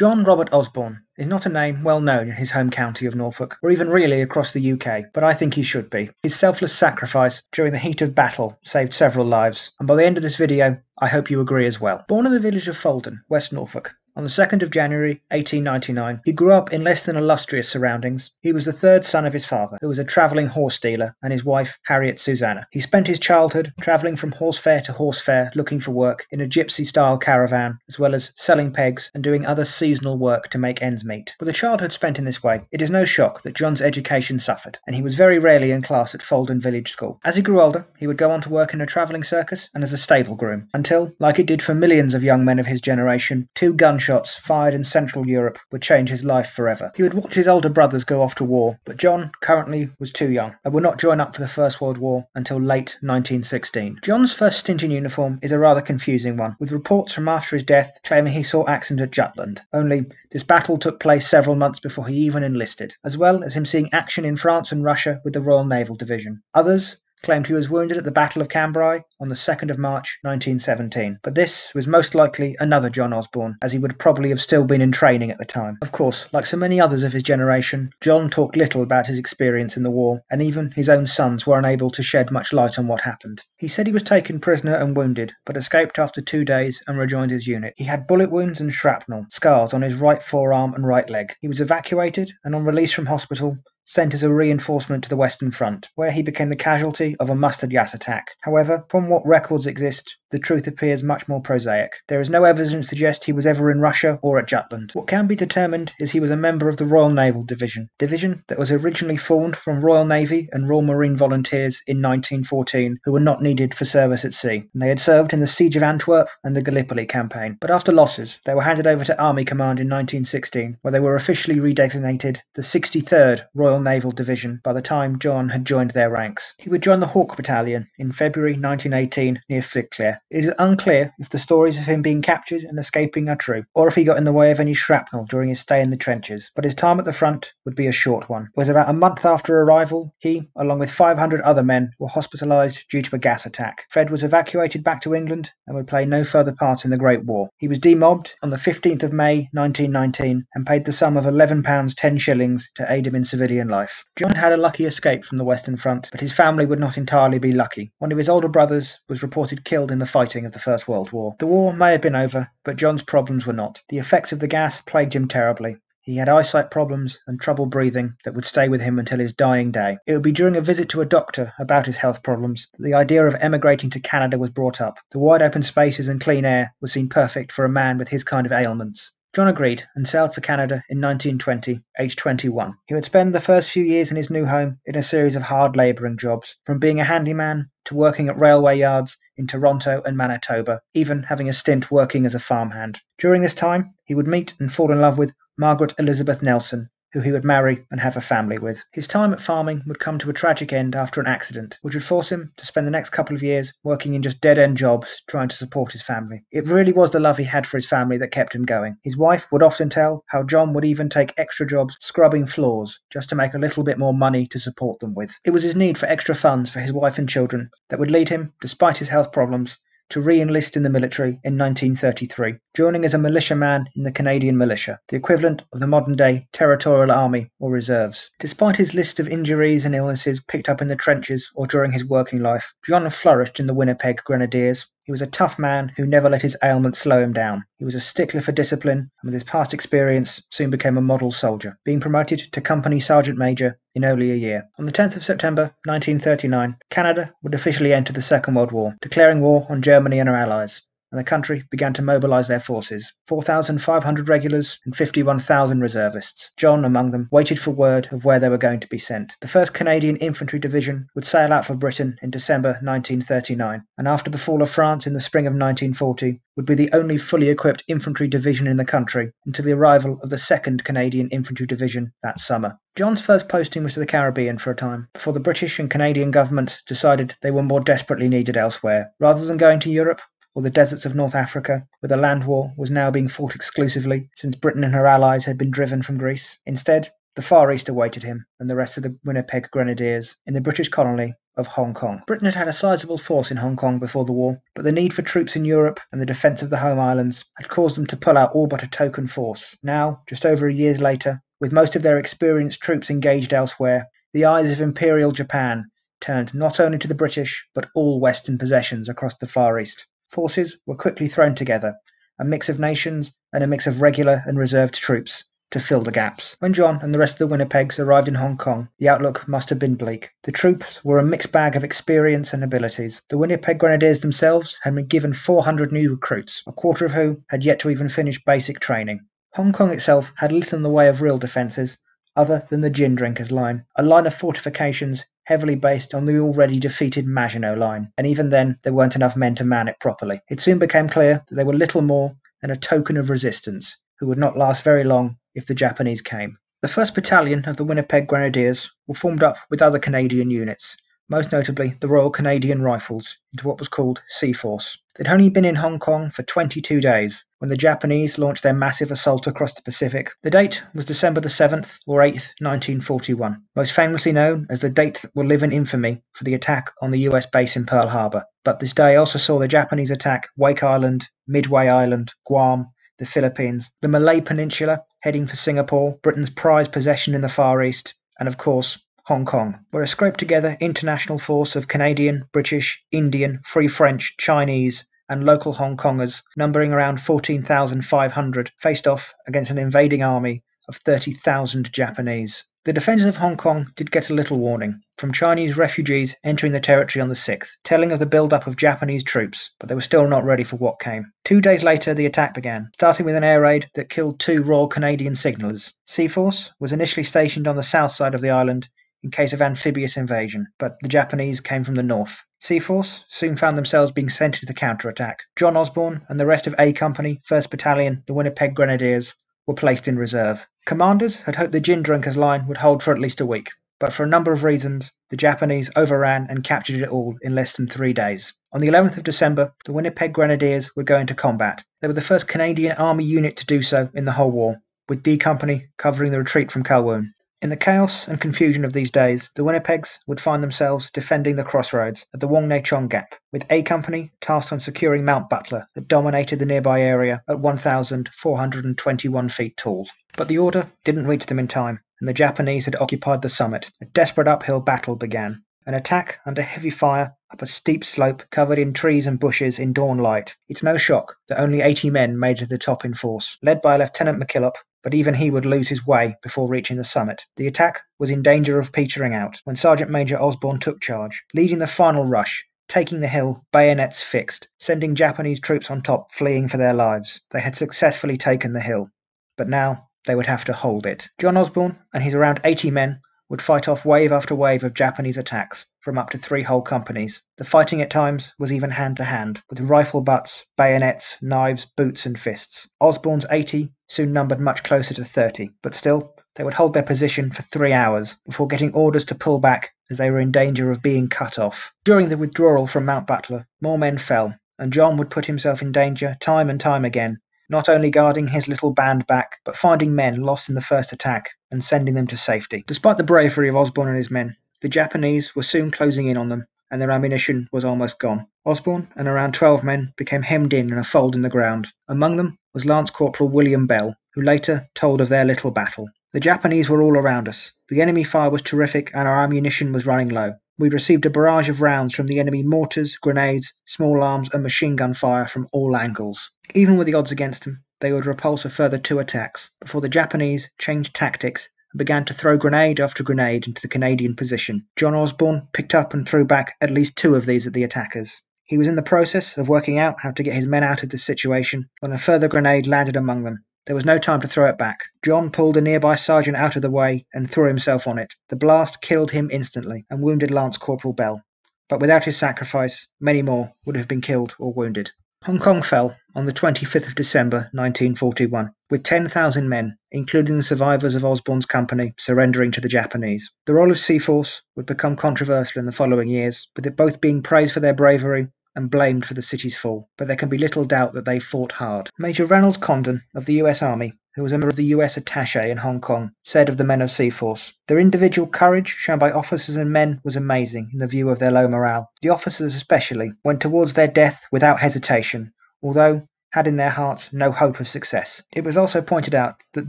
John Robert Osborn is not a name well known in his home county of Norfolk, or even really across the UK, but I think he should be. His selfless sacrifice during the heat of battle saved several lives, and by the end of this video, I hope you agree as well. Born in the village of Foulden, West Norfolk, on the 2nd of January 1899, he grew up in less than illustrious surroundings. He was the third son of his father, who was a travelling horse dealer, and his wife, Harriet Susanna. He spent his childhood travelling from horse fair to horse fair looking for work in a gypsy style caravan, as well as selling pegs and doing other seasonal work to make ends meet. With a childhood spent in this way, it is no shock that John's education suffered, and he was very rarely in class at Foulden Village School. As he grew older, he would go on to work in a travelling circus and as a stable groom, until, like it did for millions of young men of his generation, two gun gunshots fired in Central Europe would change his life forever. He would watch his older brothers go off to war, but John currently was too young and would not join up for the First World War until late 1916. John's first stint in uniform is a rather confusing one, with reports from after his death claiming he saw action at Jutland. Only this battle took place several months before he even enlisted, as well as him seeing action in France and Russia with the Royal Naval Division. Others claimed he was wounded at the Battle of Cambrai on the 2nd of March 1917. But this was most likely another John Osborn, as he would probably have still been in training at the time. Of course, like so many others of his generation, John talked little about his experience in the war, and even his own sons were unable to shed much light on what happened. He said he was taken prisoner and wounded, but escaped after two days and rejoined his unit. He had bullet wounds and shrapnel, scars on his right forearm and right leg. He was evacuated and on release from hospital sent as a reinforcement to the Western Front, where he became the casualty of a mustard gas attack. However, from what records exist, the truth appears much more prosaic. There is no evidence to suggest he was ever in Russia or at Jutland. What can be determined is he was a member of the Royal Naval Division, division that was originally formed from Royal Navy and Royal Marine volunteers in 1914 who were not needed for service at sea. And they had served in the Siege of Antwerp and the Gallipoli campaign. But after losses, they were handed over to Army Command in 1916, where they were officially redesignated the 63rd Royal Naval Division by the time John had joined their ranks. He would join the Hawke Battalion in February 1918 near Flesquières. It is unclear if the stories of him being captured and escaping are true, or if he got in the way of any shrapnel during his stay in the trenches, but his time at the front would be a short one. It was about a month after arrival, he, along with 500 other men, were hospitalised due to a gas attack. Fred was evacuated back to England and would play no further part in the Great War. He was demobbed on the 15th of May 1919 and paid the sum of £11 10 shillings to aid him in civilian life. John had a lucky escape from the Western Front, but his family would not entirely be lucky. One of his older brothers was reported killed in the fighting of the First World War. The war may have been over, but John's problems were not. The effects of the gas plagued him terribly. He had eyesight problems and trouble breathing that would stay with him until his dying day. It would be during a visit to a doctor about his health problems that the idea of emigrating to Canada was brought up. The wide open spaces and clean air were seen perfect for a man with his kind of ailments. John agreed and sailed for Canada in 1920, aged 21. He would spend the first few years in his new home in a series of hard labouring jobs, from being a handyman to working at railway yards in Toronto and Manitoba, even having a stint working as a farmhand. During this time, he would meet and fall in love with Margaret Elizabeth Nelson, who he would marry and have a family with. His time at farming would come to a tragic end after an accident, which would force him to spend the next couple of years working in just dead end jobs trying to support his family. It really was the love he had for his family that kept him going. His wife would often tell how John would even take extra jobs scrubbing floors just to make a little bit more money to support them with. It was his need for extra funds for his wife and children that would lead him, despite his health problems, to re-enlist in the military in 1933, joining as a militiaman in the Canadian Militia, the equivalent of the modern-day Territorial Army or Reserves. Despite his list of injuries and illnesses picked up in the trenches or during his working life, John flourished in the Winnipeg Grenadiers, he was a tough man who never let his ailments slow him down. He was a stickler for discipline, and with his past experience, soon became a model soldier, being promoted to Company Sergeant Major in only a year. On the 10th of September 1939, Canada would officially enter the Second World War, declaring war on Germany and her allies and the country began to mobilise their forces 4,500 regulars and 51,000 reservists. John, among them, waited for word of where they were going to be sent. The 1st Canadian Infantry Division would sail out for Britain in December 1939, and after the fall of France in the spring of 1940, would be the only fully equipped infantry division in the country until the arrival of the 2nd Canadian Infantry Division that summer. John's first posting was to the Caribbean for a time, before the British and Canadian government decided they were more desperately needed elsewhere. Rather than going to Europe, or the deserts of North Africa, where the land war was now being fought exclusively, since Britain and her allies had been driven from Greece. Instead, the Far East awaited him and the rest of the Winnipeg Grenadiers in the British colony of Hong Kong. Britain had had a sizable force in Hong Kong before the war, but the need for troops in Europe and the defence of the home islands had caused them to pull out all but a token force. Now, just over a year later, with most of their experienced troops engaged elsewhere, the eyes of Imperial Japan turned not only to the British, but all Western possessions across the Far East. Forces were quickly thrown together, a mix of nations and a mix of regular and reserved troops, to fill the gaps. When John and the rest of the Winnipegs arrived in Hong Kong, the outlook must have been bleak. The troops were a mixed bag of experience and abilities. The Winnipeg Grenadiers themselves had been given 400 new recruits, a quarter of whom had yet to even finish basic training. Hong Kong itself had little in the way of real defences, other than the gin drinkers line, a line of fortifications heavily based on the already defeated Maginot line, and even then there weren't enough men to man it properly. It soon became clear that they were little more than a token of resistance, who would not last very long if the Japanese came. The 1st Battalion of the Winnipeg Grenadiers were formed up with other Canadian units, most notably the Royal Canadian Rifles, into what was called C Force. They'd only been in Hong Kong for 22 days when the Japanese launched their massive assault across the Pacific. The date was December the 7th or 8th, 1941, most famously known as the date that will live in infamy for the attack on the US base in Pearl Harbor. But this day also saw the Japanese attack Wake Island, Midway Island, Guam, the Philippines, the Malay Peninsula, heading for Singapore, Britain's prized possession in the Far East, and of course, Hong Kong, where a scraped together international force of Canadian, British, Indian, Free French, Chinese, and local Hong Kongers, numbering around 14,500, faced off against an invading army of 30,000 Japanese. The defenders of Hong Kong did get a little warning from Chinese refugees entering the territory on the 6th, telling of the build-up of Japanese troops, but they were still not ready for what came. Two days later, the attack began, starting with an air raid that killed two Royal Canadian signallers. C Force was initially stationed on the south side of the island in case of amphibious invasion, but the Japanese came from the north. C Force soon found themselves being sent into the counterattack. John Osborn and the rest of A Company, 1st Battalion, the Winnipeg Grenadiers, were placed in reserve. Commanders had hoped the gin drinkers line would hold for at least a week, but for a number of reasons, the Japanese overran and captured it all in less than three days. On the 11th of December, the Winnipeg Grenadiers were going to combat. They were the first Canadian Army unit to do so in the whole war, with D Company covering the retreat from Kowloon. In the chaos and confusion of these days, the Winnipegs would find themselves defending the crossroads at the Wong Nei Chong Gap, with A Company tasked on securing Mount Butler that dominated the nearby area at 1,421 feet tall. But the order didn't reach them in time, and the Japanese had occupied the summit. A desperate uphill battle began. An attack under heavy fire up a steep slope covered in trees and bushes in dawn light. It's no shock that only 80 men made it to the top in force. Led by Lieutenant MacKillop, but even he would lose his way before reaching the summit. The attack was in danger of petering out when Sergeant Major Osborn took charge, leading the final rush, taking the hill, bayonets fixed, sending Japanese troops on top fleeing for their lives. They had successfully taken the hill, but now they would have to hold it. John Osborn and his around 80 men would fight off wave after wave of Japanese attacks from up to three whole companies. The fighting at times was even hand to hand, with rifle butts, bayonets, knives, boots, and fists. Osborn's 80 soon numbered much closer to 30, but still, they would hold their position for three hours before getting orders to pull back as they were in danger of being cut off. During the withdrawal from Mount Butler, more men fell, and John would put himself in danger time and time again not only guarding his little band back, but finding men lost in the first attack and sending them to safety. Despite the bravery of Osborn and his men, the Japanese were soon closing in on them, and their ammunition was almost gone. Osborn and around 12 men became hemmed in in a fold in the ground. Among them was Lance Corporal William Bell, who later told of their little battle. The Japanese were all around us. The enemy fire was terrific and our ammunition was running low. We received a barrage of rounds from the enemy mortars, grenades, small arms, and machine gun fire from all angles. Even with the odds against them, they would repulse a further two attacks before the Japanese changed tactics and began to throw grenade after grenade into the Canadian position. John Osborn picked up and threw back at least two of these at the attackers. He was in the process of working out how to get his men out of this situation when a further grenade landed among them. There was no time to throw it back. John pulled a nearby sergeant out of the way and threw himself on it. The blast killed him instantly and wounded Lance Corporal Bell. But without his sacrifice, many more would have been killed or wounded. Hong Kong fell on the 25th of December 1941, with 10,000 men, including the survivors of Osborn's company, surrendering to the Japanese. The role of C Force would become controversial in the following years, with it both being praised for their bravery and blamed for the city's fall, but there can be little doubt that they fought hard. Major Reynolds Condon of the US Army who was a member of the US attache in Hong Kong, said of the men of C Force, Their individual courage shown by officers and men was amazing in the view of their low morale. The officers especially went towards their death without hesitation, although had in their hearts no hope of success. It was also pointed out that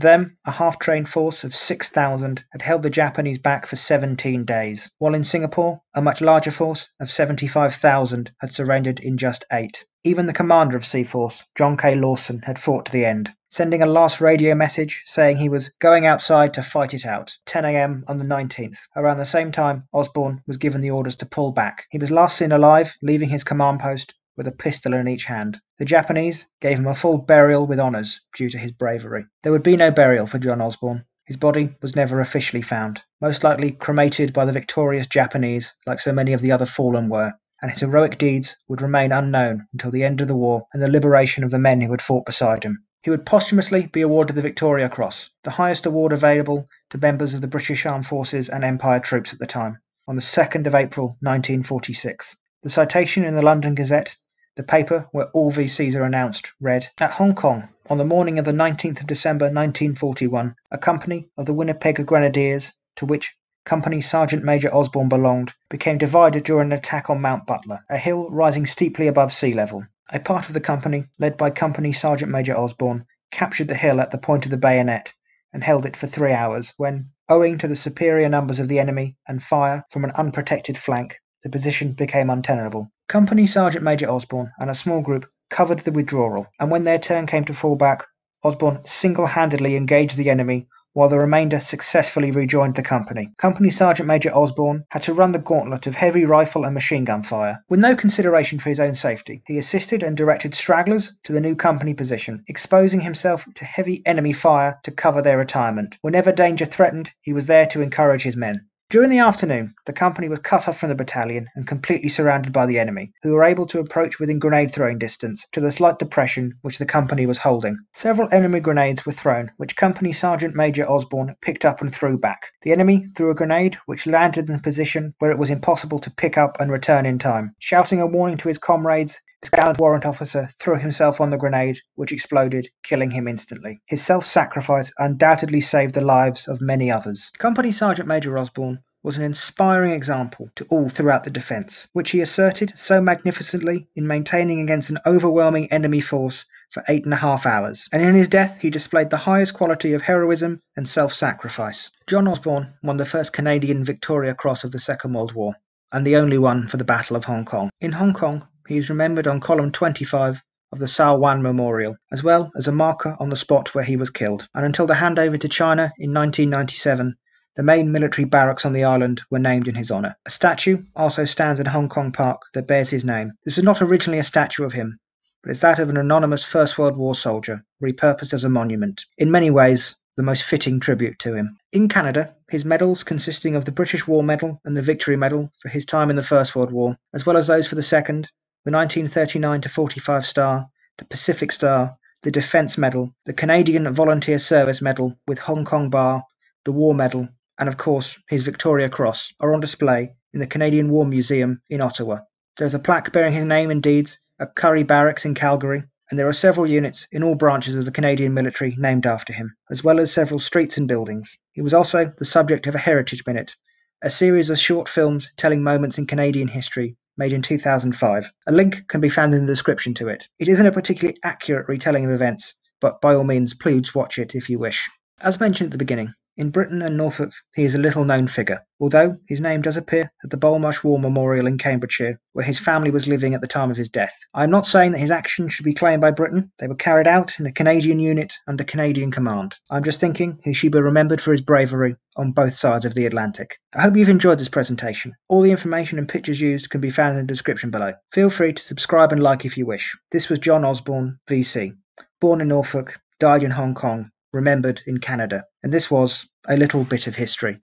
them, a half-trained force of 6,000, had held the Japanese back for 17 days, while in Singapore, a much larger force of 75,000 had surrendered in just eight. Even the commander of C Force, John K. Lawson, had fought to the end sending a last radio message saying he was going outside to fight it out. 10 a.m. on the 19th. Around the same time, Osborn was given the orders to pull back. He was last seen alive, leaving his command post with a pistol in each hand. The Japanese gave him a full burial with honours due to his bravery. There would be no burial for John Osborn. His body was never officially found, most likely cremated by the victorious Japanese like so many of the other fallen were, and his heroic deeds would remain unknown until the end of the war and the liberation of the men who had fought beside him. He would posthumously be awarded the Victoria Cross, the highest award available to members of the British Armed Forces and Empire troops at the time, on the 2nd of April 1946. The citation in the London Gazette, the paper where all VCs are announced, read At Hong Kong, on the morning of the 19th of December 1941, a company of the Winnipeg Grenadiers, to which Company Sergeant Major Osborn belonged, became divided during an attack on Mount Butler, a hill rising steeply above sea level. A part of the company, led by Company Sergeant Major Osborn, captured the hill at the point of the bayonet and held it for three hours, when, owing to the superior numbers of the enemy and fire from an unprotected flank, the position became untenable. Company Sergeant Major Osborn and a small group covered the withdrawal, and when their turn came to fall back, Osborn single-handedly engaged the enemy while the remainder successfully rejoined the company. Company Sergeant Major Osborn had to run the gauntlet of heavy rifle and machine gun fire. With no consideration for his own safety, he assisted and directed stragglers to the new company position, exposing himself to heavy enemy fire to cover their retirement. Whenever danger threatened, he was there to encourage his men. During the afternoon, the company was cut off from the battalion and completely surrounded by the enemy, who were able to approach within grenade throwing distance to the slight depression which the company was holding. Several enemy grenades were thrown, which Company Sergeant Major Osborn picked up and threw back. The enemy threw a grenade which landed in a position where it was impossible to pick up and return in time. Shouting a warning to his comrades, this gallant warrant officer threw himself on the grenade, which exploded, killing him instantly. His self-sacrifice undoubtedly saved the lives of many others. Company Sergeant Major Osborn was an inspiring example to all throughout the defence, which he asserted so magnificently in maintaining against an overwhelming enemy force for eight and a half hours, and in his death he displayed the highest quality of heroism and self-sacrifice. John Osborn won the first Canadian Victoria Cross of the Second World War, and the only one for the Battle of Hong Kong. In Hong Kong, he is remembered on column 25 of the Sai Wan Memorial, as well as a marker on the spot where he was killed. And until the handover to China in 1997, the main military barracks on the island were named in his honour. A statue also stands in Hong Kong Park that bears his name. This was not originally a statue of him, but is that of an anonymous First World War soldier, repurposed as a monument. In many ways, the most fitting tribute to him. In Canada, his medals consisting of the British War Medal and the Victory Medal for his time in the First World War, as well as those for the Second, the 1939 to 45 Star, the Pacific Star, the Defence Medal, the Canadian Volunteer Service Medal with Hong Kong Bar, the War Medal, and of course his Victoria Cross are on display in the Canadian War Museum in Ottawa. There is a plaque bearing his name and deeds at Currie Barracks in Calgary, and there are several units in all branches of the Canadian military named after him, as well as several streets and buildings. He was also the subject of a Heritage Minute, a series of short films telling moments in Canadian history made in 2005. A link can be found in the description to it. It isn't a particularly accurate retelling of events, but by all means, please watch it if you wish. As mentioned at the beginning, in Britain and Norfolk he is a little known figure, although his name does appear at the Balsham War Memorial in Cambridgeshire, where his family was living at the time of his death. I am not saying that his actions should be claimed by Britain, they were carried out in a Canadian unit under Canadian command. I'm just thinking he should be remembered for his bravery on both sides of the Atlantic. I hope you've enjoyed this presentation. All the information and pictures used can be found in the description below. Feel free to subscribe and like if you wish. This was John Osborn, VC. Born in Norfolk, died in Hong Kong, remembered in Canada. And this was a little bit of history.